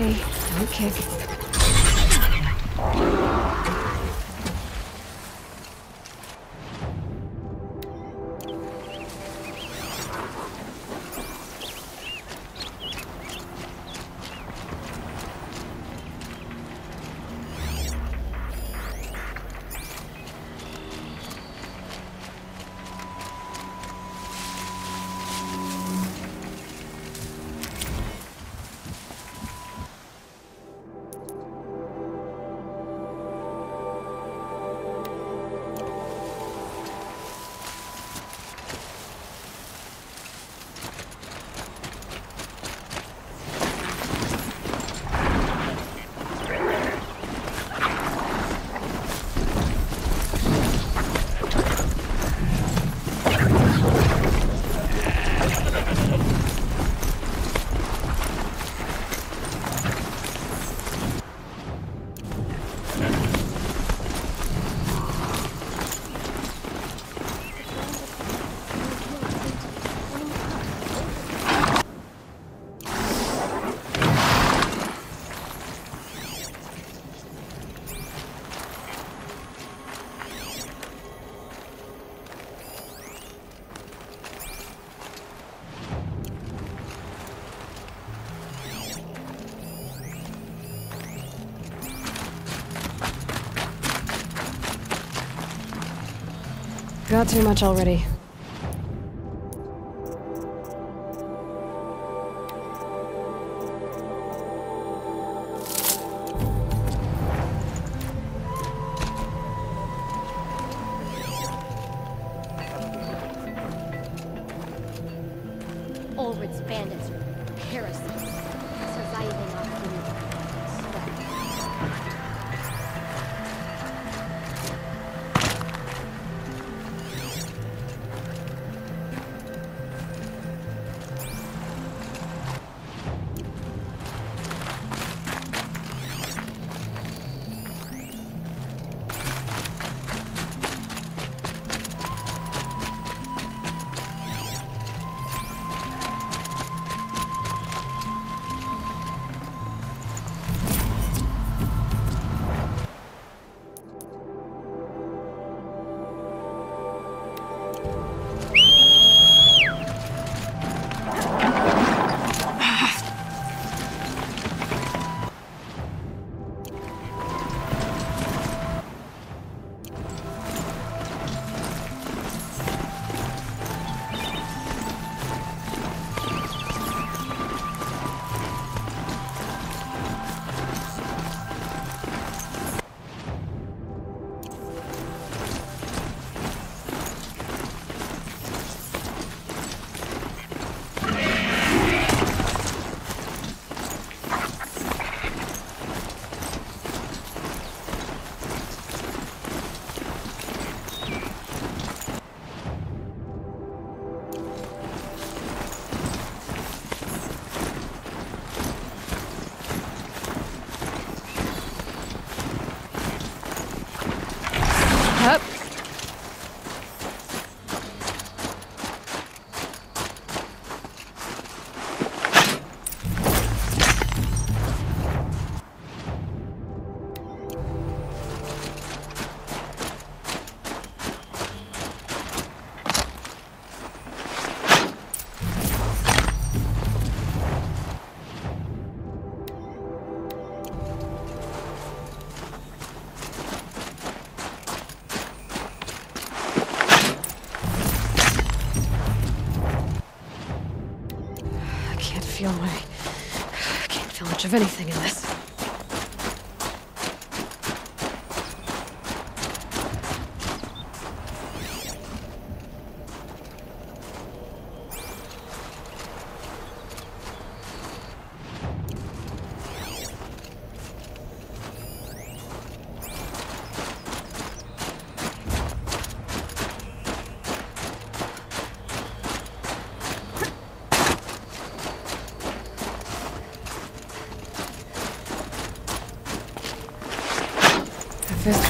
okay. Don't kick. Got too much already.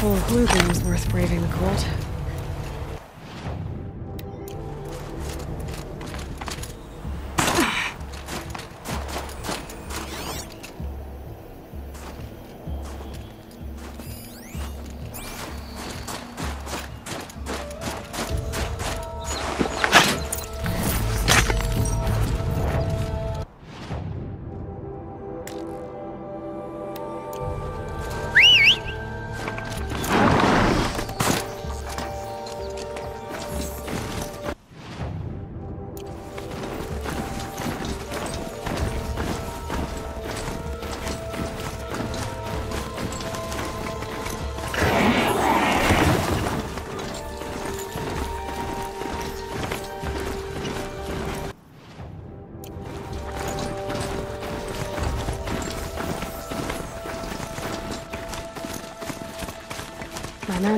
Fistful of blue worth braving the cold.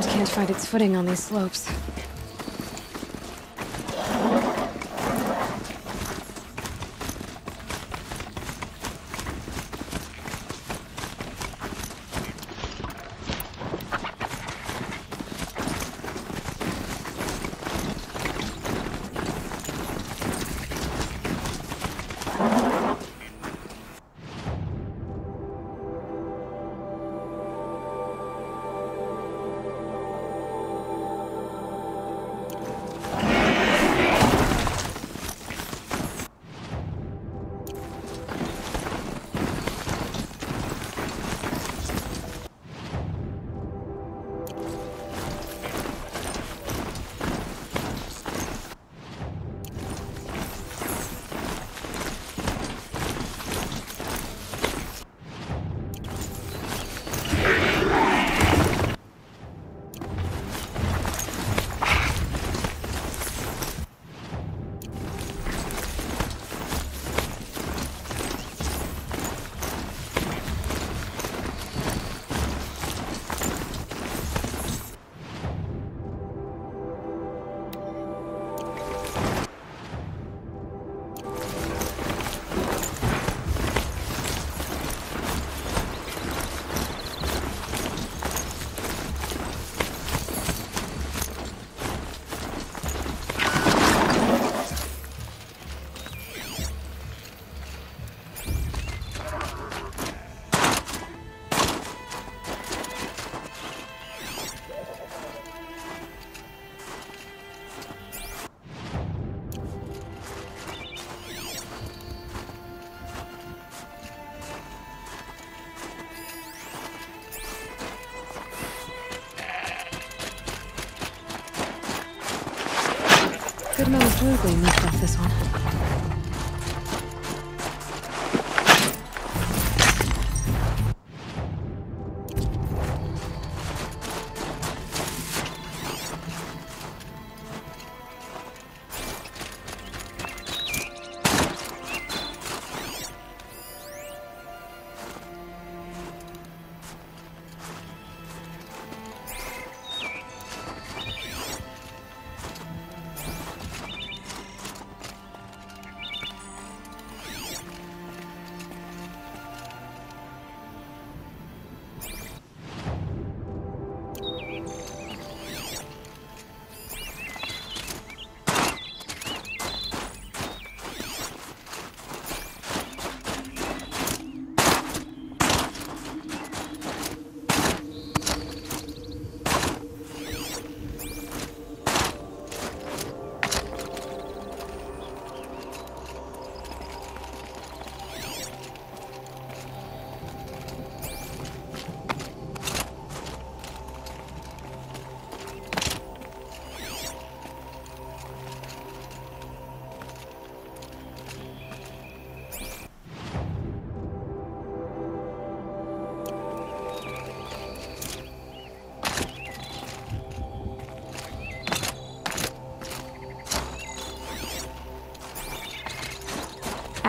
Can't find its footing on these slopes.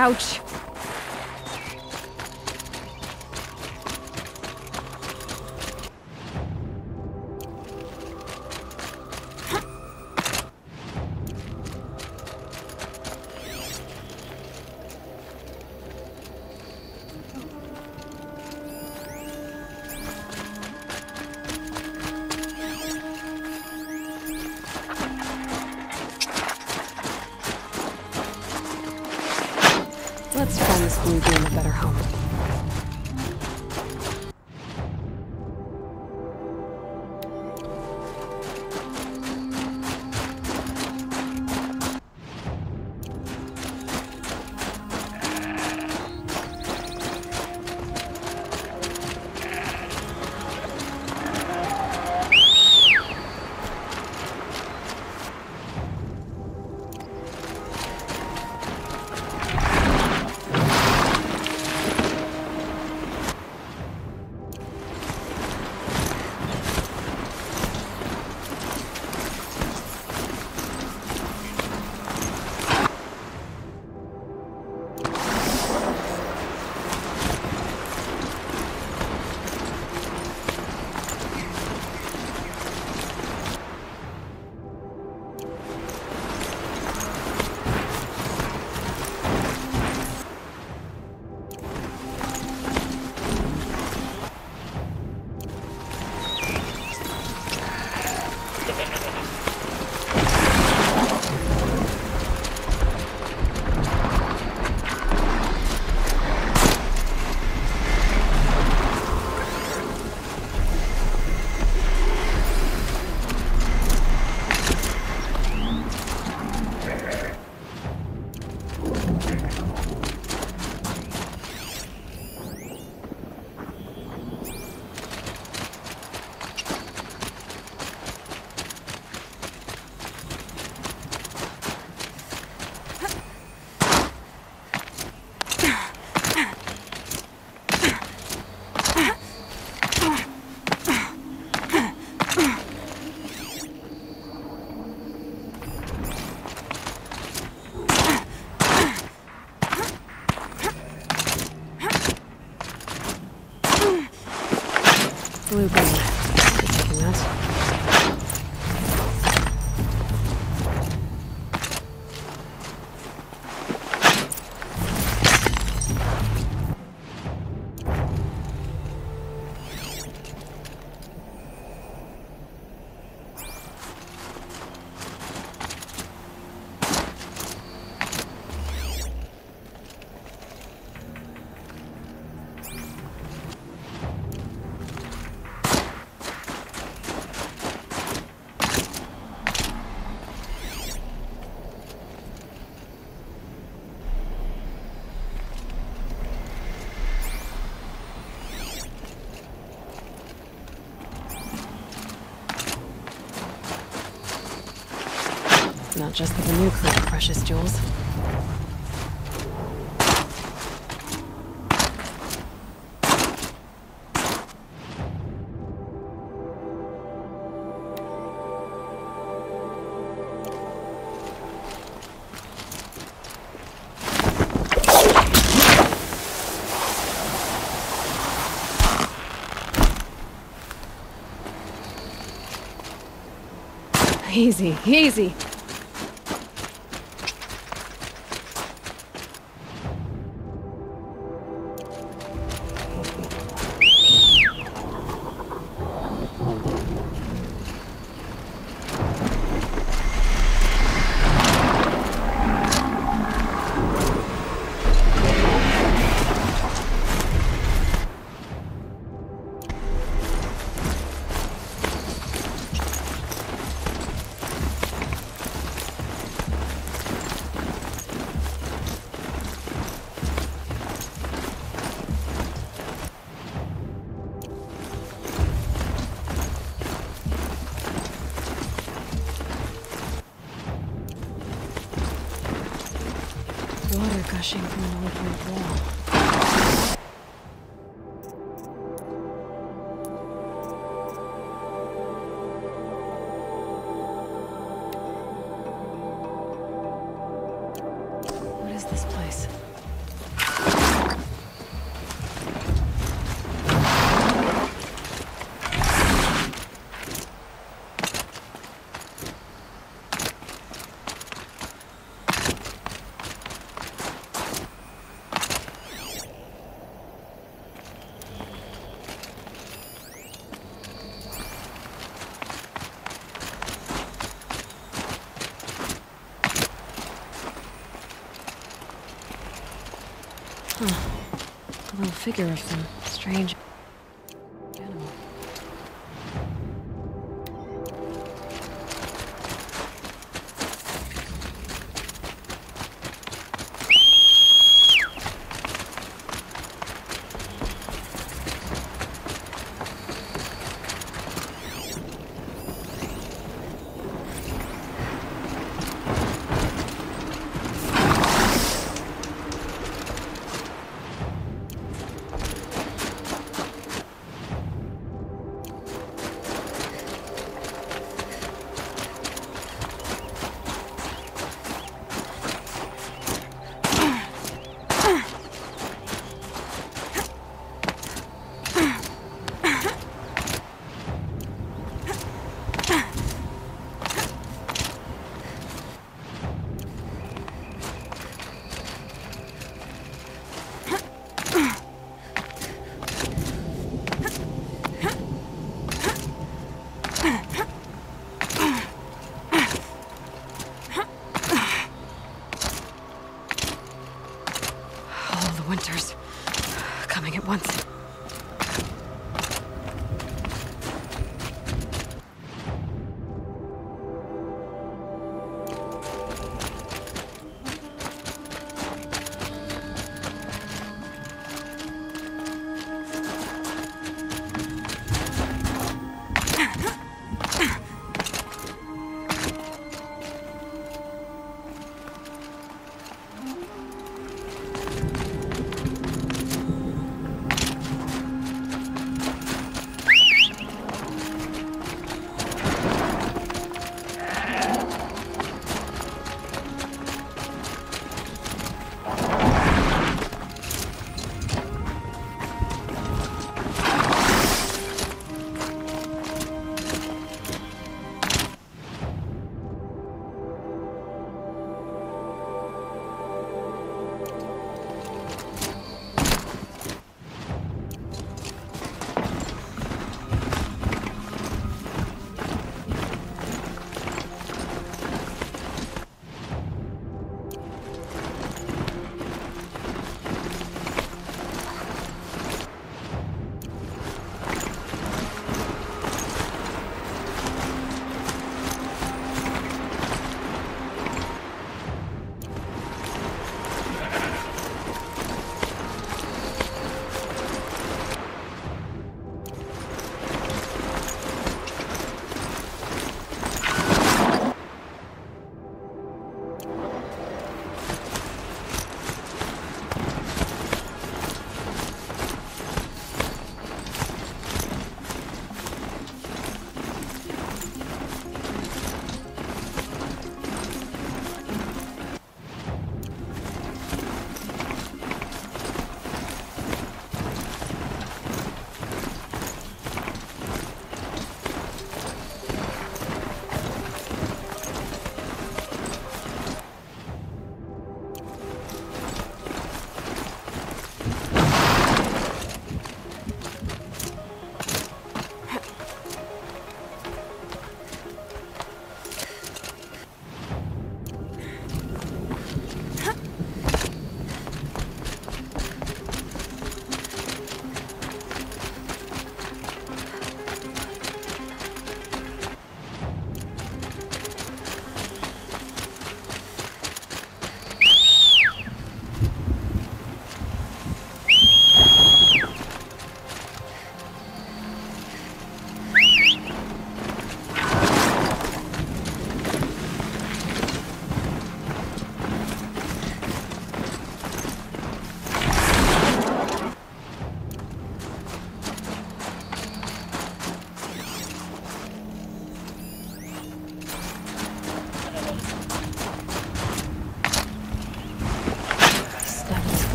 Ouch! Just that the are precious jewels. Easy, easy. Figure of some strange Winters. Coming at once.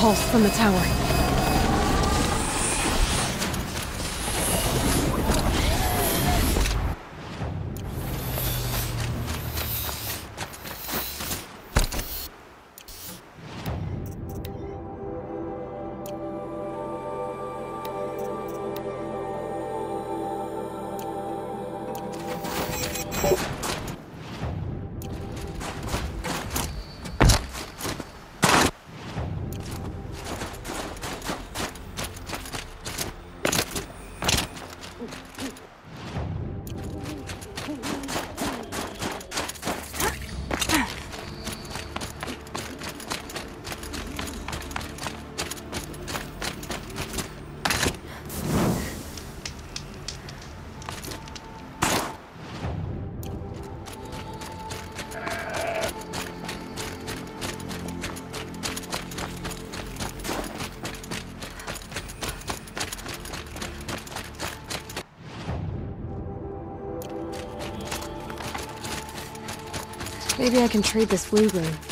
Pulse from the tower. Maybe I can trade this bluegleam.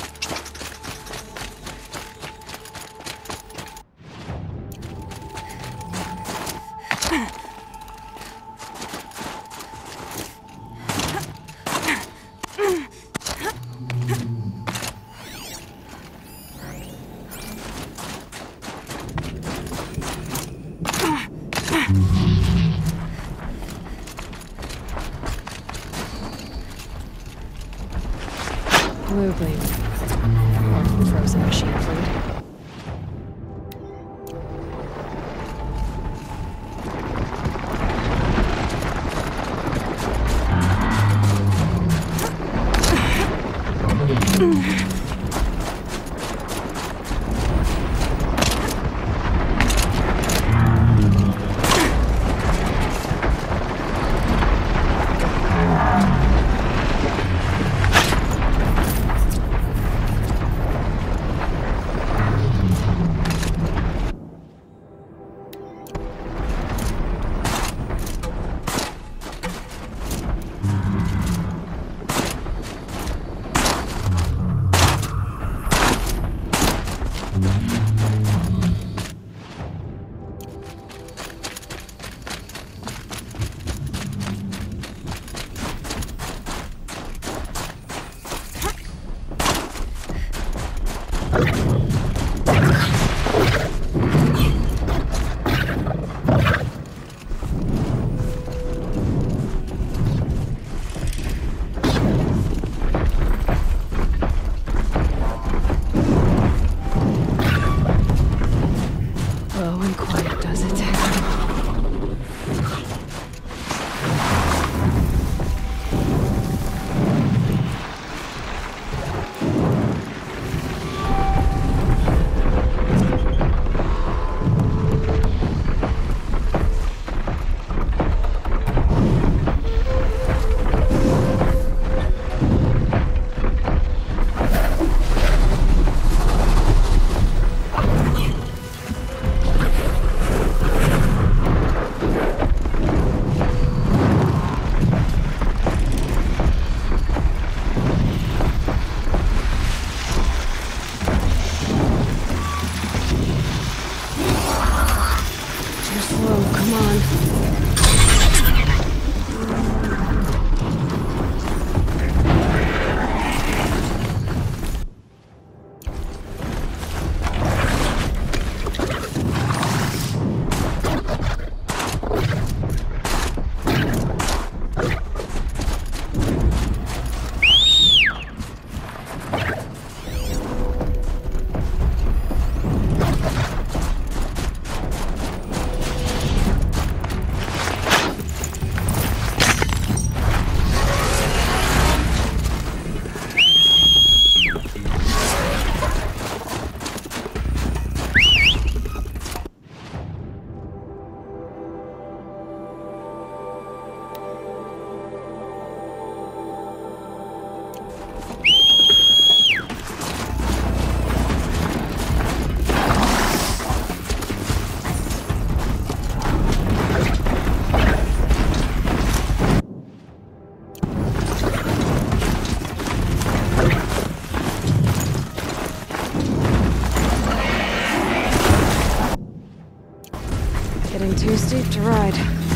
Too steep to ride.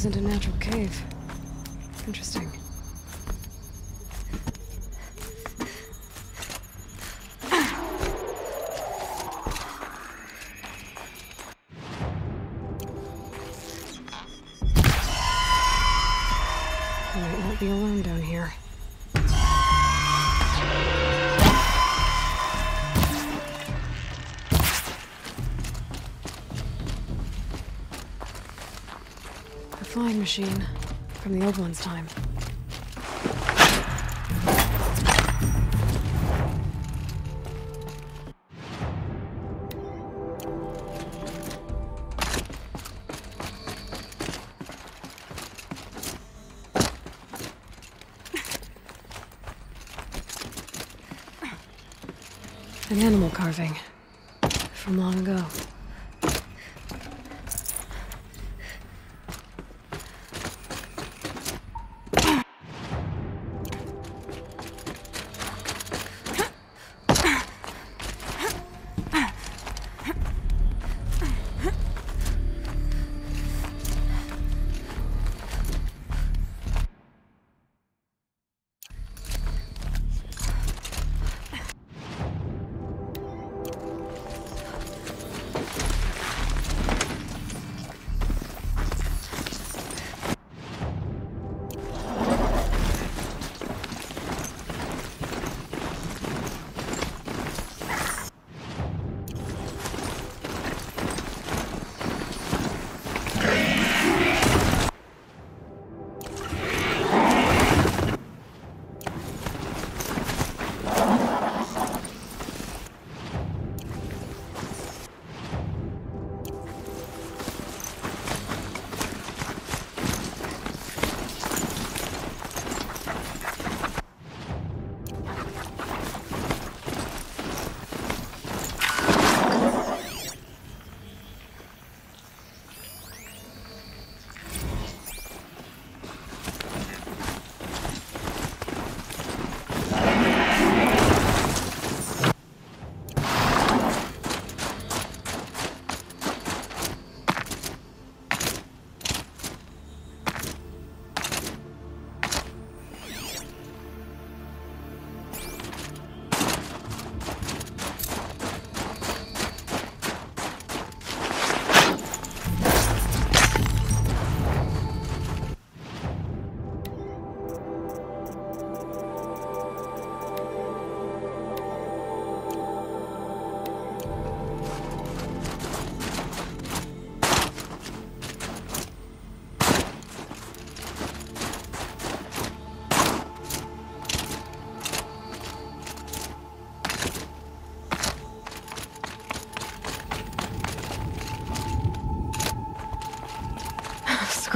Isn't a natural machine from the old one's time. An animal carving from long ago.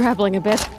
Scrabbling a bit.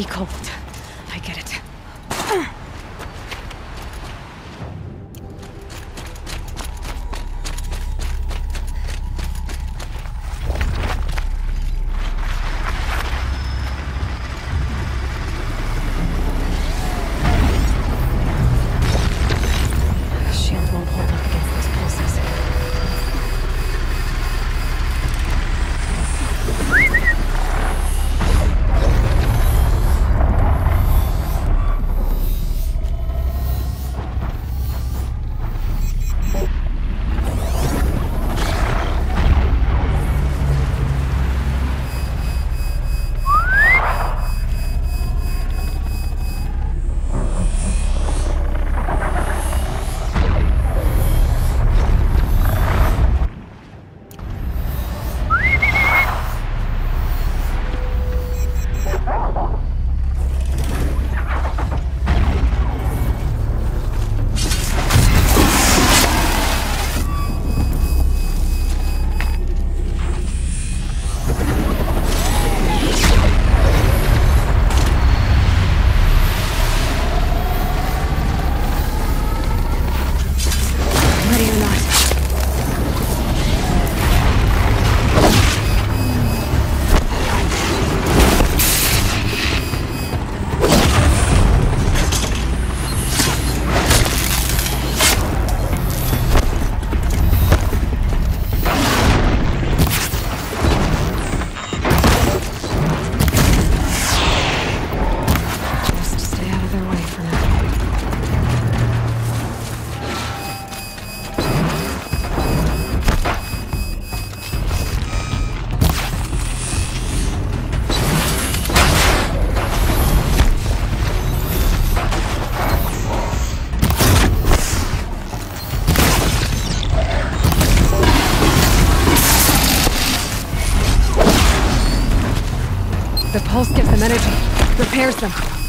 Very The pulse gives them energy, repairs them.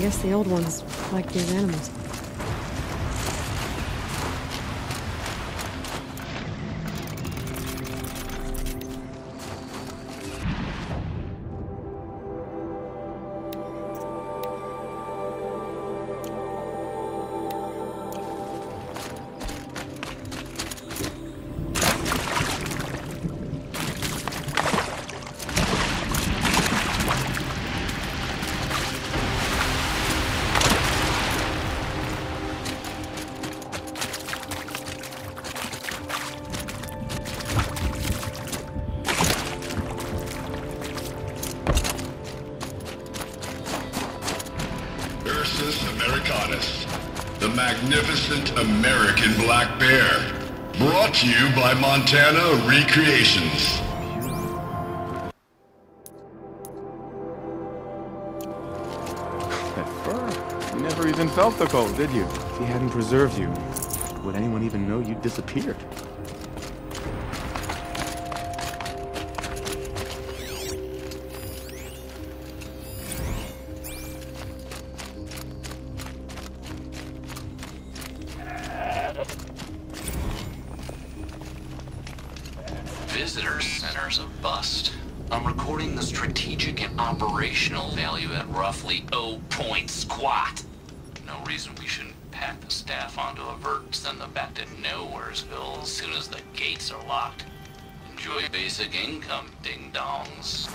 Guess the old ones like these animals. Magnificent American black bear. Brought to you by Montana Recreations. That fur. You never even felt the cold, did you? If he hadn't preserved you, would anyone even know you'd disappeared? Are locked. Enjoy basic income, ding dongs.